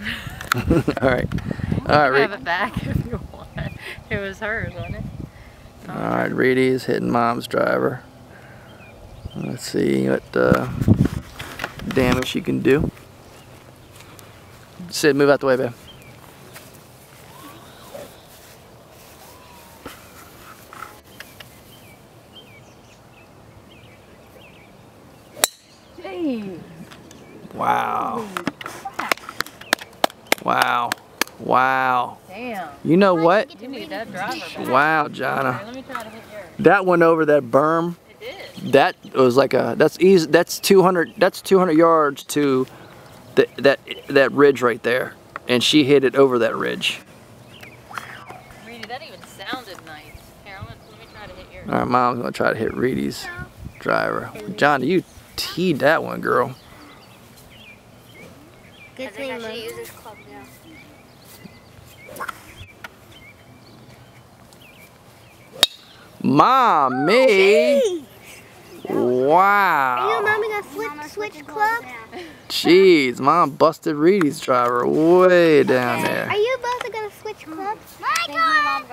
All right. You All right, can have Reed. it back if you want. It was hers, wasn't it? All right, Reedy is hitting mom's driver. Let's see what uh, damage she can do. Sid, move out the way, babe. Hey. Wow. Wow. Wow. Damn. You know what? You need that driver back. Wow, Here, Johnna. let me try to hit yours. That one over that berm, It did. that was like a that's easy that's 200 that's 200 yards to the, that that ridge right there. And she hit it over that ridge. Reedy, that even sounded nice. Here, let, let me try to hit yours. All right, mom's gonna try to hit Reedy's driver. John, you teed that one, girl. I Good think I thing, should use this club now. Mommy! Are you Wow. mommy gonna switch, Mama, switch club? Jeez, mom busted Reedy's driver way down there. Are you both gonna switch clubs? I think